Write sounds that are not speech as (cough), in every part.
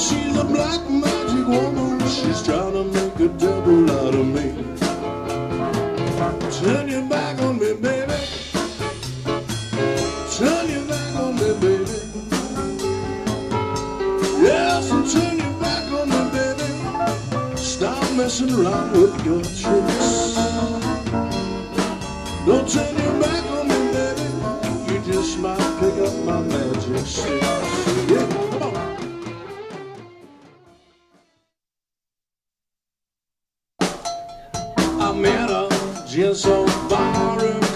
she's a black magic woman. She's trying to make a devil out of me. Turn your back on me, baby. Turn your back on me, baby. Yes, and turn your back on me, baby. Stop messing around with your tricks. Don't turn your back on me, baby. You just might pick up my magic stick. mera, so som varm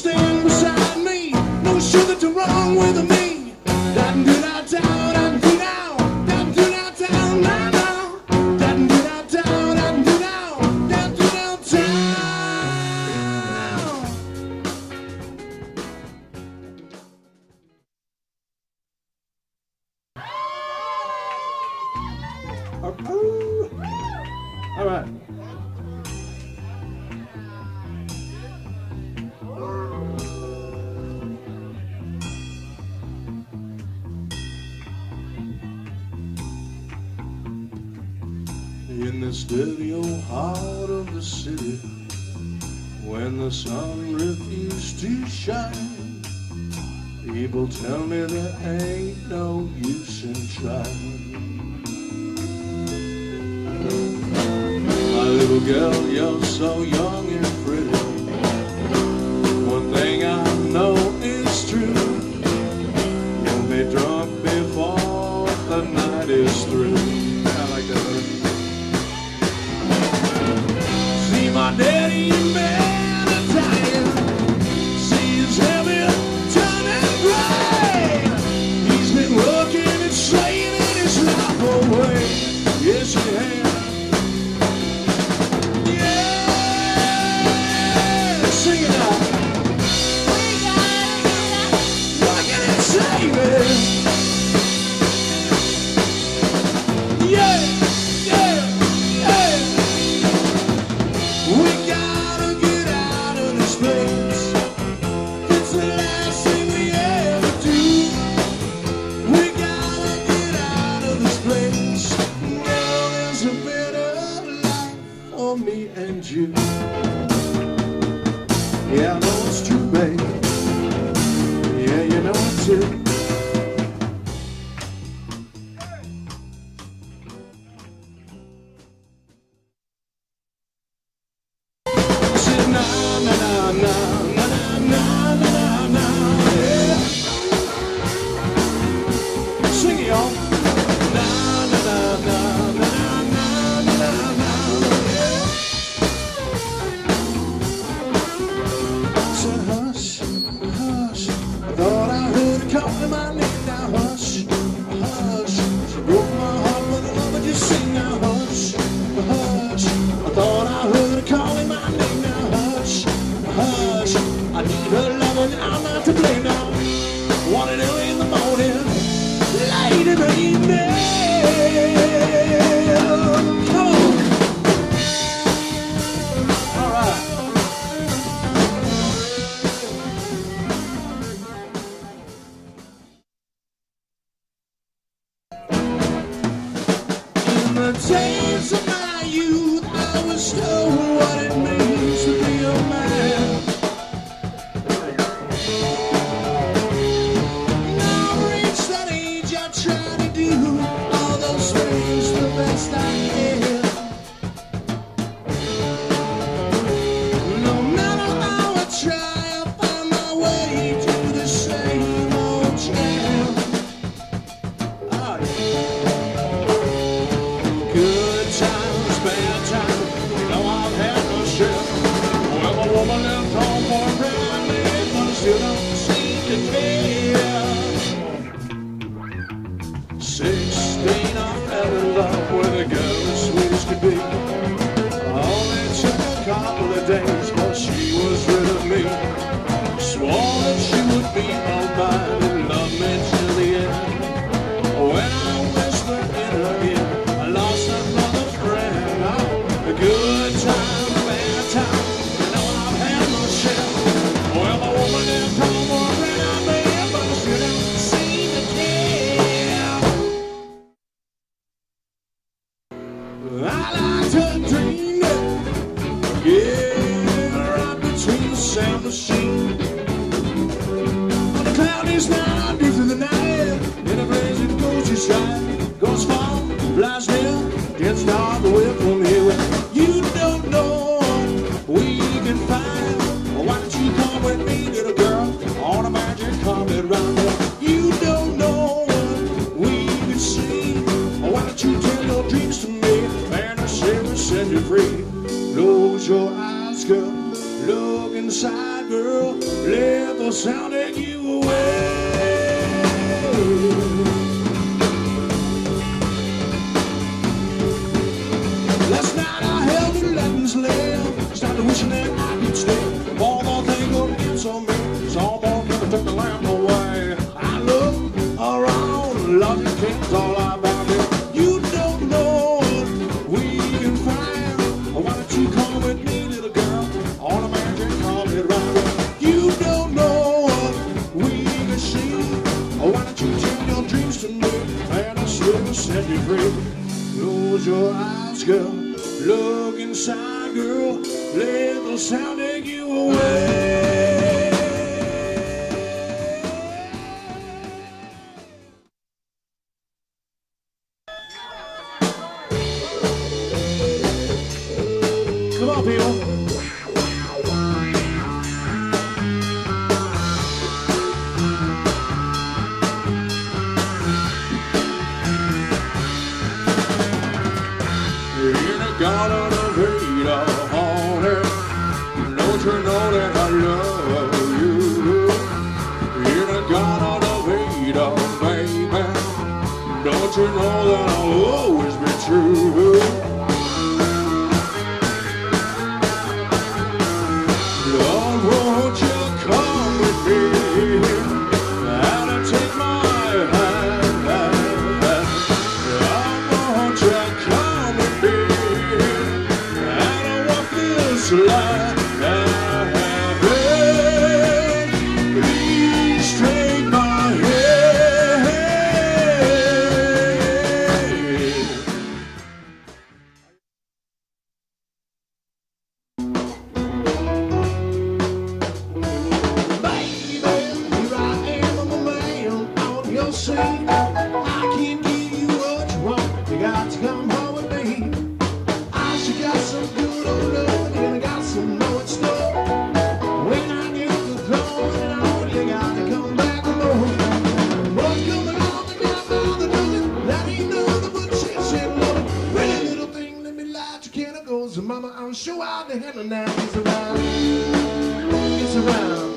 stand beside me. No sugar to wrong with a When the sun refused to shine, people tell me there ain't no use in trying. My little girl, you're so young and pretty. One thing I yeah, (laughs) Come on, people. this mama, I'm sure I'll be handling now. It's around, it's around.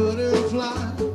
Out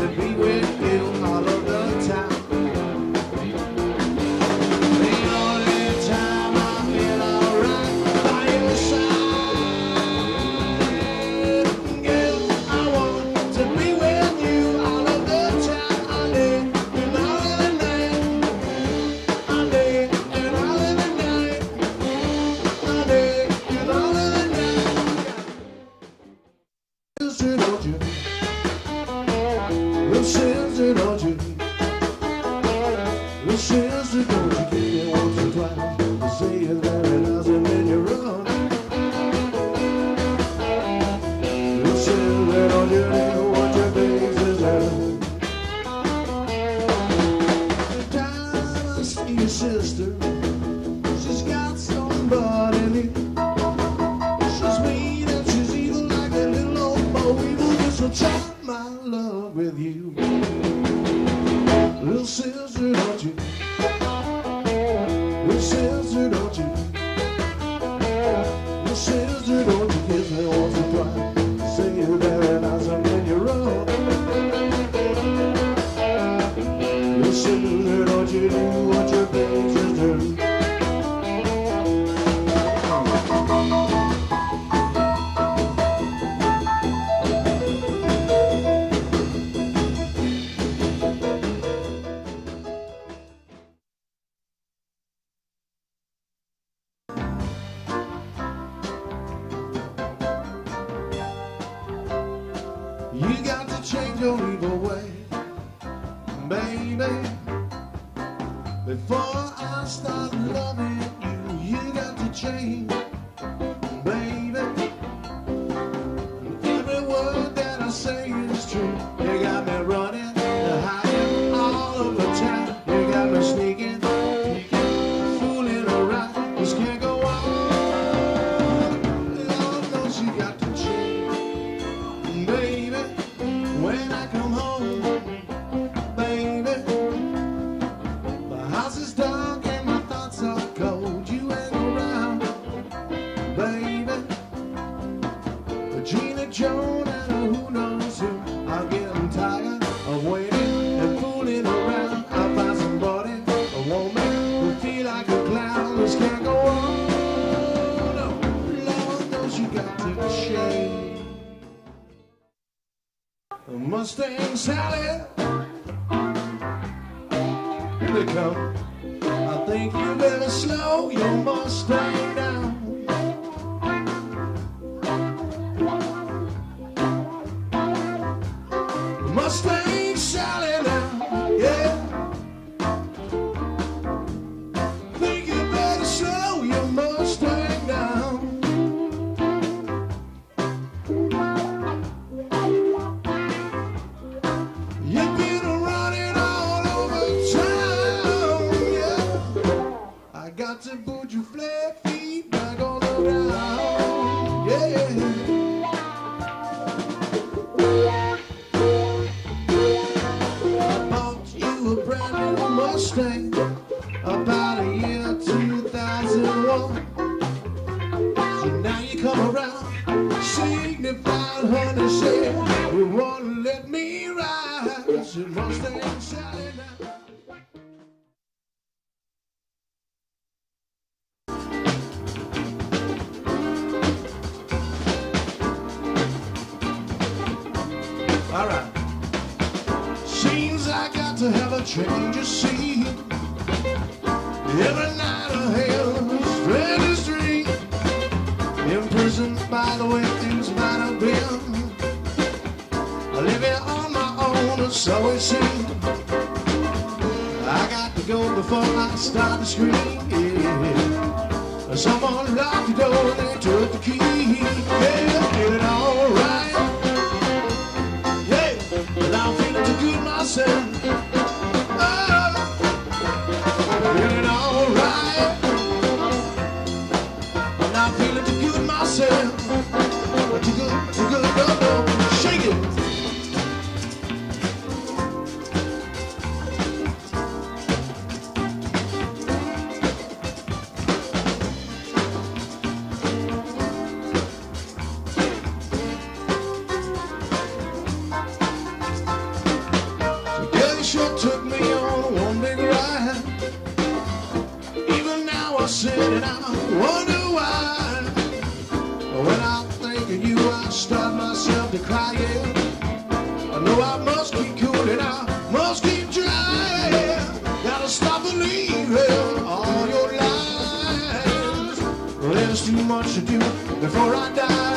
to be with. before I start Mustang shot. let me rise. All right. Seems I got to have a change of scene every night. so it seemed. I got to go before I start to scream. Someone locked the door, they took the key. Yeah, get it on. before I die.